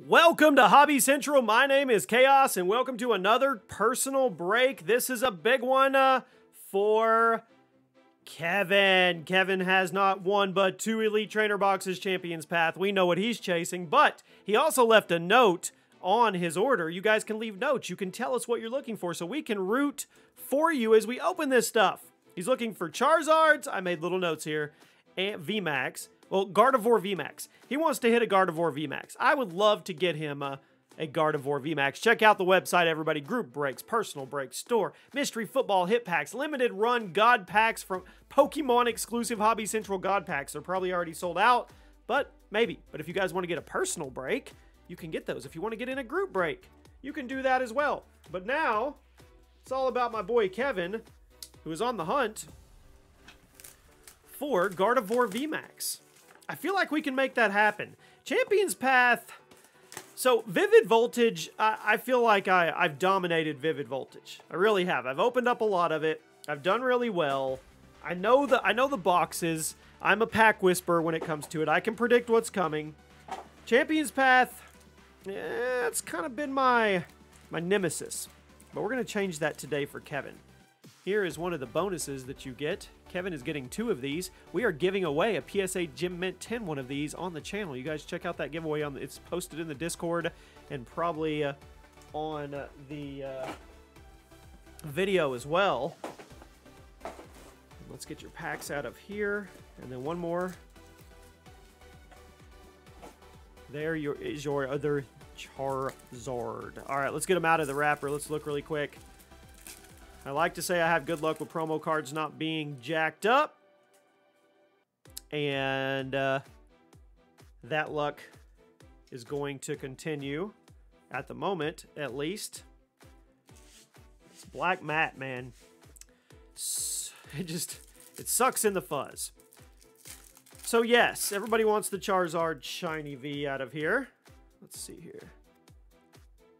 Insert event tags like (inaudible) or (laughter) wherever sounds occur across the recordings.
Welcome to Hobby Central. My name is Chaos, and welcome to another personal break. This is a big one uh, for Kevin. Kevin has not one but two Elite Trainer Boxes Champions Path. We know what he's chasing, but he also left a note on his order. You guys can leave notes. You can tell us what you're looking for so we can root for you as we open this stuff. He's looking for Charizards. I made little notes here. VMAX. Well, Gardevoir VMAX. He wants to hit a Gardevoir VMAX. I would love to get him a, a Gardevoir VMAX. Check out the website, everybody. Group breaks, personal breaks, store, mystery football hit packs, limited run God packs from Pokemon exclusive Hobby Central God packs. They're probably already sold out, but maybe. But if you guys want to get a personal break, you can get those. If you want to get in a group break, you can do that as well. But now, it's all about my boy Kevin, who is on the hunt for Gardevoir VMAX. I feel like we can make that happen. Champions Path. So Vivid Voltage, I, I feel like I, I've dominated Vivid Voltage. I really have. I've opened up a lot of it. I've done really well. I know the I know the boxes. I'm a pack whisperer when it comes to it. I can predict what's coming. Champions Path, yeah, it's kind of been my my nemesis. But we're going to change that today for Kevin. Here is one of the bonuses that you get. Kevin is getting two of these. We are giving away a PSA Gem Mint 10 one of these on the channel. You guys check out that giveaway. on the, It's posted in the Discord and probably uh, on the uh, video as well. Let's get your packs out of here. And then one more. There your, is your other Charizard. All right, let's get them out of the wrapper. Let's look really quick. I like to say I have good luck with promo cards not being jacked up. And uh, that luck is going to continue at the moment, at least. It's black matte, man. It just, it sucks in the fuzz. So yes, everybody wants the Charizard Shiny V out of here. Let's see here.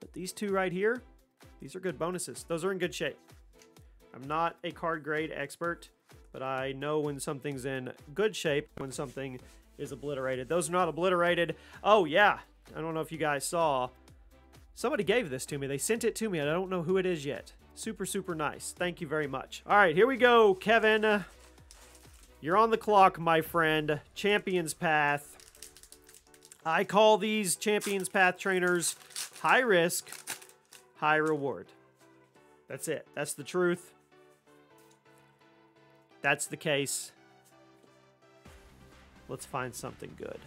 But these two right here, these are good bonuses. Those are in good shape. I'm not a card grade expert, but I know when something's in good shape, when something is obliterated. Those are not obliterated. Oh, yeah. I don't know if you guys saw. Somebody gave this to me. They sent it to me, and I don't know who it is yet. Super, super nice. Thank you very much. All right, here we go, Kevin. You're on the clock, my friend. Champions Path. I call these Champions Path trainers high risk, high reward. That's it. That's the truth that's the case, let's find something good.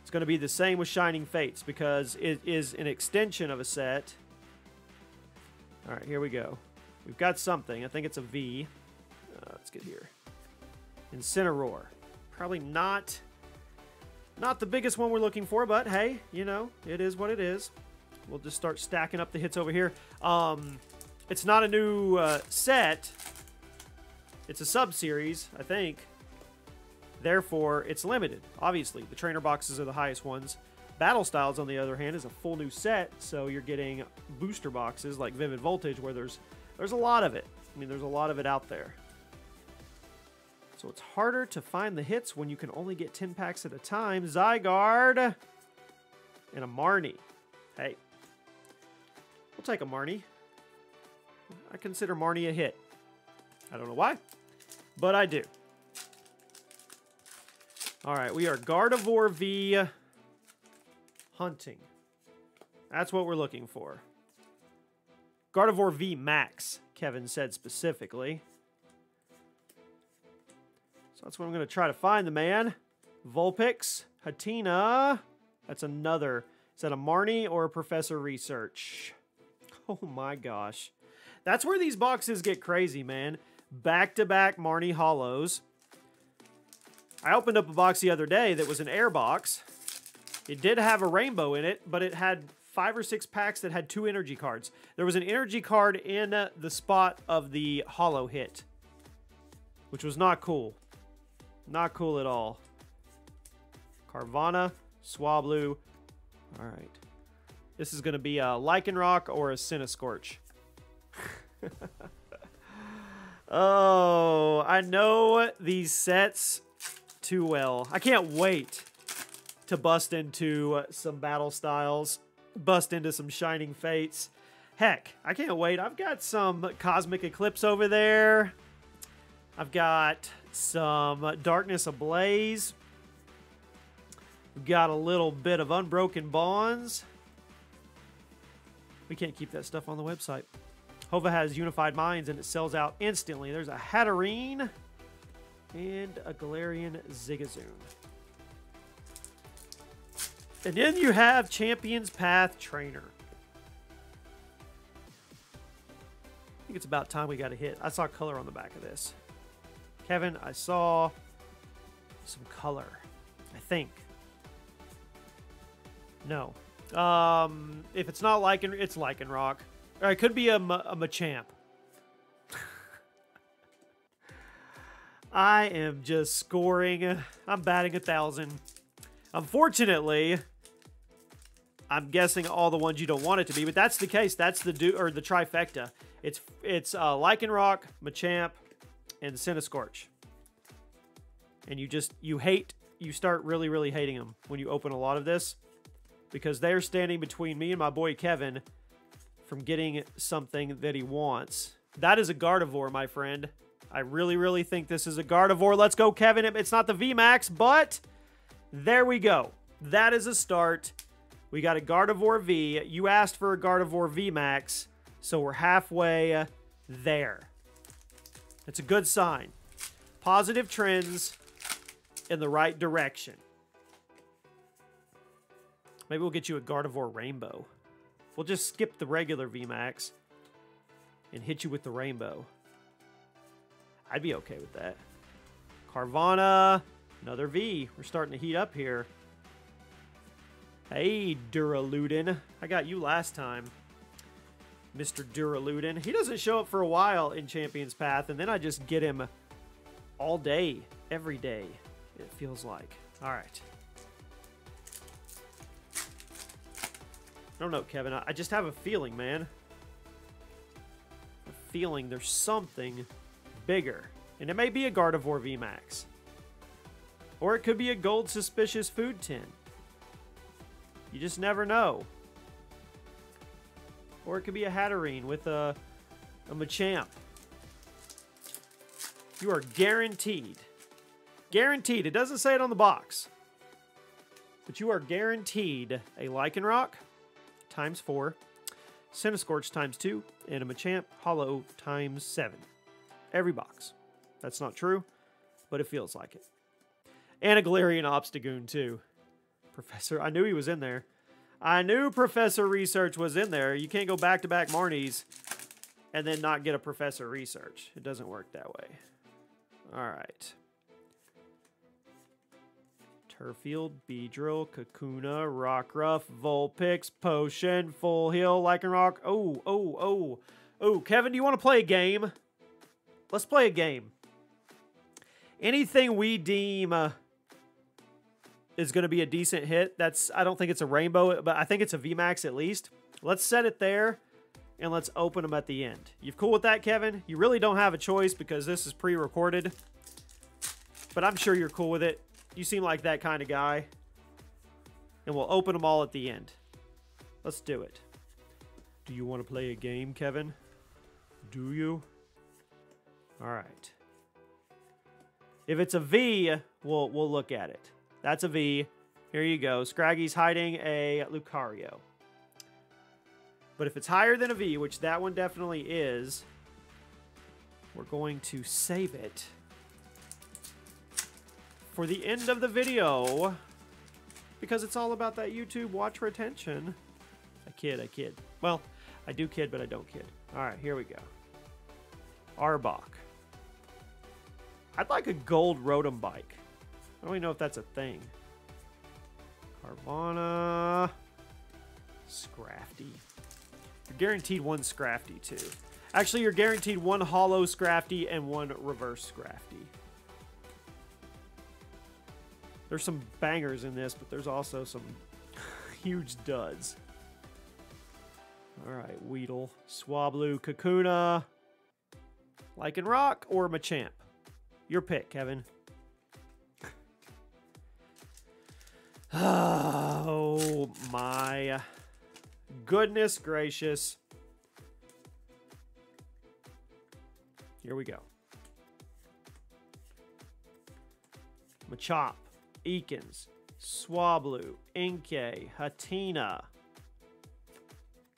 It's going to be the same with Shining Fates because it is an extension of a set. All right, here we go. We've got something. I think it's a V. Uh, let's get here. Incineroar. Probably not not the biggest one we're looking for, but hey, you know, it is what it is. We'll just start stacking up the hits over here. Um, it's not a new uh, set, it's a sub-series, I think. Therefore, it's limited. Obviously, the trainer boxes are the highest ones. Battle Styles, on the other hand, is a full new set, so you're getting booster boxes like Vivid Voltage, where there's there's a lot of it. I mean, there's a lot of it out there. So it's harder to find the hits when you can only get 10 packs at a time. Zygarde and a Marnie. Hey, we'll take a Marnie. I consider Marnie a hit. I don't know why, but I do. All right, we are Gardevoir V hunting. That's what we're looking for. Gardevoir V Max, Kevin said specifically. So that's what I'm going to try to find the man. Vulpix, Hatenna. That's another. Is that a Marnie or a Professor Research? (laughs) Oh my gosh. That's where these boxes get crazy, man back-to-back Marnie Hollows. I opened up a box the other day that was an air box. It did have a rainbow in it, but it had five or six packs that had two energy cards. There was an energy card in the spot of the hollow hit, which was not cool. Not cool at all. Carvanha, Swablu. All right. This is going to be a Lycanroc or a Centiskorch. (laughs) Oh, I know these sets too well. I can't wait to bust into some battle styles, bust into some shining fates. Heck, I can't wait. I've got some Cosmic Eclipse over there. I've got some Darkness Ablaze. We've got a little bit of Unbroken Bonds. We can't keep that stuff on the website. Hova has Unified Minds and it sells out instantly. There's a Hatterene and a Galarian Zigzagoon. And then you have Champion's Path Trainer. I think it's about time we got a hit. I saw color on the back of this. Kevin, I saw some color. I think. No. Um, if it's not Lycan, it's Lycanroc. Or could be a, a Machamp. I am just scoring. I'm batting a thousand. Unfortunately, I'm guessing all the ones you don't want it to be, but that's the case. That's the do or the trifecta. It's it's uh, Lycanroc, Machamp, and Centiskorch. And you just you hate you start really really hating them when you open a lot of this because they're standing between me and my boy Kevin from getting something that he wants. That is a Gardevoir, my friend. I really, really think this is a Gardevoir. Let's go, Kevin. It's not the VMAX, but there we go. That is a start. We got a Gardevoir V. You asked for a Gardevoir VMAX, so we're halfway there. It's a good sign. Positive trends in the right direction. Maybe we'll get you a Gardevoir Rainbow. We'll just skip the regular VMAX and hit you with the Rainbow. I'd be okay with that. Carvanha, another V. We're starting to heat up here. Hey, Duraludon. I got you last time. Mr. Duraludon. He doesn't show up for a while in Champion's Path, and then I just get him all day, every day, it feels like. All right. Don't know, Kevin. I just have a feeling, man. A feeling there's something bigger. And it may be a Gardevoir VMAX. Or it could be a Gold Suspicious Food Tin. You just never know. Or it could be a Hatterene with a, a Machamp. You are guaranteed. Guaranteed. It doesn't say it on the box. But you are guaranteed a Lycanroc times 4, Centiskorch times 2, and a Machamp Hollow times 7. Every box. That's not true, but it feels like it. And a Galarian Obstagoon, too. Professor, I knew he was in there. I knew Professor Research was in there. You can't go back-to-back -back Marnies and then not get a Professor Research. It doesn't work that way. All right. Turffield, Beedrill, Kakuna, Rockruff, Vulpix, Potion, Full Heal, Lycanroc. Oh, oh, oh. Oh, Kevin, do you want to play a game? Let's play a game. Anything we deem uh, is going to be a decent hit, that's I don't think it's a rainbow, but I think it's a VMAX at least. Let's set it there, and let's open them at the end. You cool with that, Kevin? You really don't have a choice because this is pre-recorded, but I'm sure you're cool with it. You seem like that kind of guy. And we'll open them all at the end. Let's do it. Do you want to play a game, Kevin? Do you? All right. If it's a V, we'll we'll look at it. That's a V. Here you go. Scraggy's hiding a Lucario. But if it's higher than a V, which that one definitely is, we're going to save it for the end of the video because it's all about that YouTube watch retention. I kid, I kid. Well, I do kid, but I don't kid. All right, here we go. Arbok. I'd like a gold Rotom bike. I don't even know if that's a thing. Carvanha. Scrafty. You're guaranteed one Scrafty, too. Actually, you're guaranteed one hollow Scrafty and one reverse Scrafty. There's some bangers in this, but there's also some (laughs) huge duds. Alright, Weedle, Swablu, Kakuna, Lycanroc, or Machamp. Your pick, Kevin. (sighs) Oh my goodness gracious. Here we go. Machop, Ekans, Swablu, Inkay, Hatenna,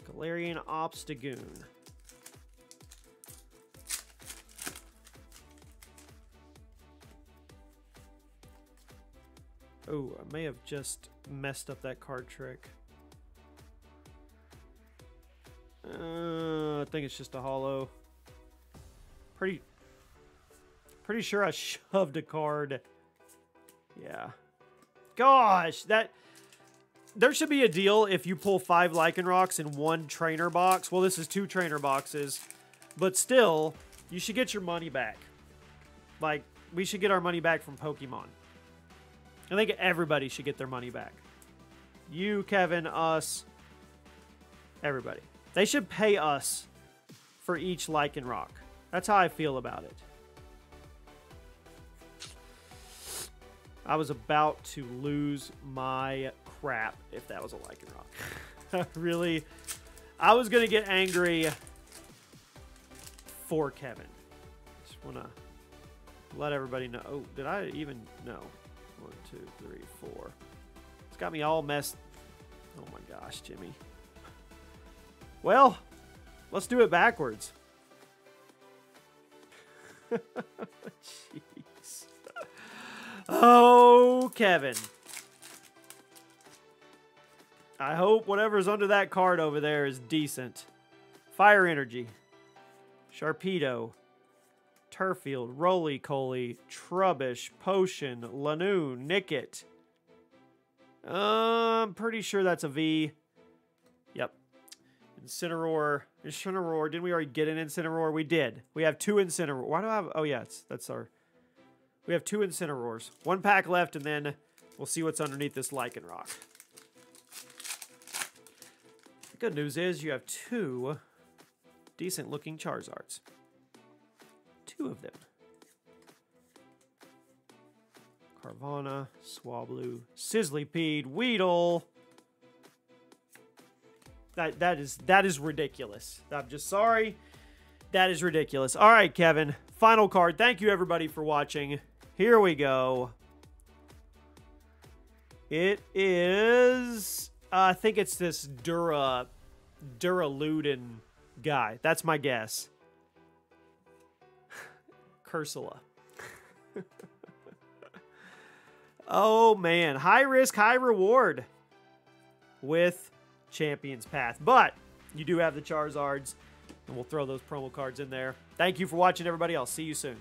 Galarian Obstagoon. Oh, I may have just messed up that card trick. Uh, I think it's just a hollow. Pretty, pretty sure I (laughs) shoved a card. Yeah. Gosh, that there should be a deal if you pull five Lycanrocs in one trainer box. Well, this is two trainer boxes, but still, you should get your money back. Like, we should get our money back from Pokemon. I think everybody should get their money back. You, Kevin, us, everybody. They should pay us for each Lycanroc. That's how I feel about it. I was about to lose my crap if that was a Lichen (laughs) Rock. really, I was going to get angry for Kevin. Just want to let everybody know. Oh, did I even? know? One, two, three, four. It's got me all messed. Oh my gosh, Jimmy. Well, let's do it backwards. (laughs) Jeez. Oh, Kevin. I hope whatever's under that card over there is decent. Fire Energy. Sharpedo. Turffield, Rolycoly, Trubbish, Potion, Lanoon, Nickit. Uh, I'm pretty sure that's a V. Yep. Incineroar. Incineroar. Didn't we already get an Incineroar? We did. We have two Incineroar. Why do I have... Oh, yeah. that's our... We have two Incineroars. One pack left, and then we'll see what's underneath this Lycanroc. The good news is you have two decent-looking Charizards two of them. Carvanha, Swablu, Sizzlipede, Weedle. That that is that is ridiculous. I'm just sorry. That is ridiculous. All right, Kevin. Final card. Thank you everybody for watching. Here we go. It is uh, I think it's this Dura Duraludon guy. That's my guess. (laughs) Ursula. (laughs) oh man, high risk, high reward with Champion's Path. But you do have the Charizards, and we'll throw those promo cards in there. Thank you for watching, everybody. I'll see you soon.